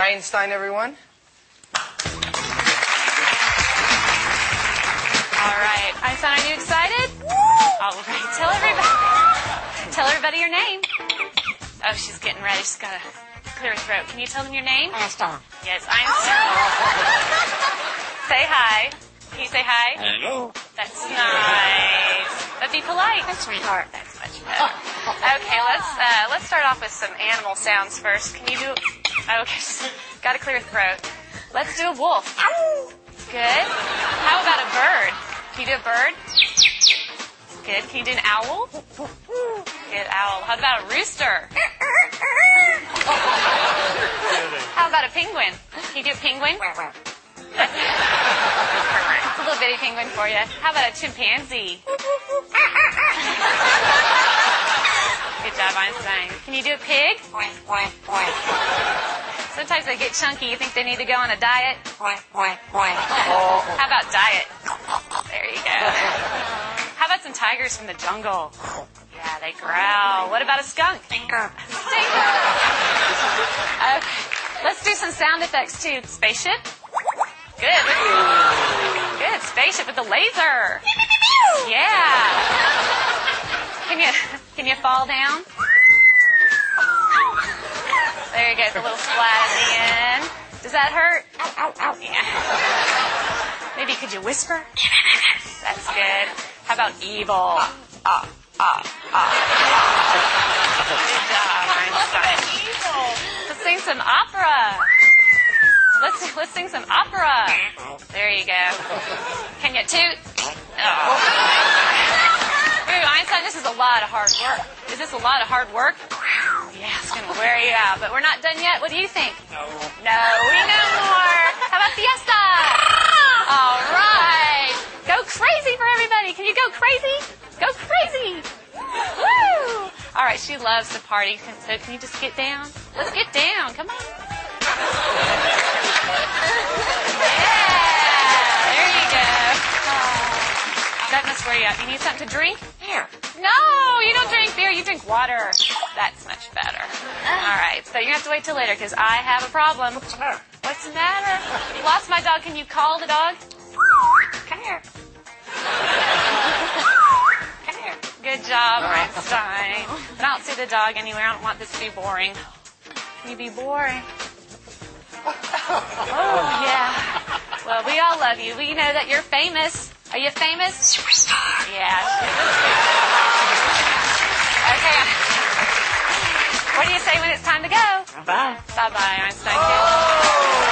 Einstein, everyone. All right. Einstein, are you excited? All right. Tell everybody. Tell everybody your name. Oh, she's getting ready. She's got to clear her throat. Can you tell them your name? Einstein. Yes, Einstein. say hi. Can you say hi? Hello. That's nice. But be polite. That's sweetheart. That's much better. Okay, let's uh, let's start off with some animal sounds first. Can you do? Oh, okay, got to clear throat. Let's do a wolf. Good. How about a bird? Can you do a bird? Good. Can you do an owl? Good owl. How about a rooster? How about a penguin? Can you do a penguin? It's a little bitty penguin for you. How about a chimpanzee? Good job, Einstein. Can you do a pig? Sometimes they get chunky. You think they need to go on a diet? How about diet? There you go. How about some tigers from the jungle? Yeah, they growl. What about a skunk? Stinker. Okay. Let's do some sound effects too. Spaceship. Good. Good. Spaceship with the laser. Yeah. Can you can you fall down? There you go. It's a little splat at the end. Does that hurt? Ow, ow, ow. Yeah. Maybe could you whisper? That's good. How about evil? Ah, ah, ah. Good job, Einstein. Let's sing some opera. Let's let's sing some opera. There you go. Can you toot? Oh. Ooh, Einstein, this is a lot of hard work. Is this a lot of hard work? Yeah, it's gonna wear you out. But we're not done yet. What do you think? No. No, we know more. How about fiesta? All right. Go crazy for everybody. Can you go crazy? Go crazy. Woo! All right, she loves to party. So can you just get down? Let's get down. Come on. Yeah. There you go. That must wear you out. You need something to drink? Here. No, you don't drink beer. You drink water. That's much better. Ah. All right, so you have to wait till later because I have a problem. What's the matter? What's the matter? Lost my dog. Can you call the dog? Come here. Come here. Good job, ah. Einstein. But I don't see the dog anywhere. I don't want this to be boring. Can you be boring? Oh, yeah. Well, we all love you. We know that you're famous. Are you famous? Superstar. Yeah. Okay say when it's time to go. Bye. Bye bye, Einstein. Oh!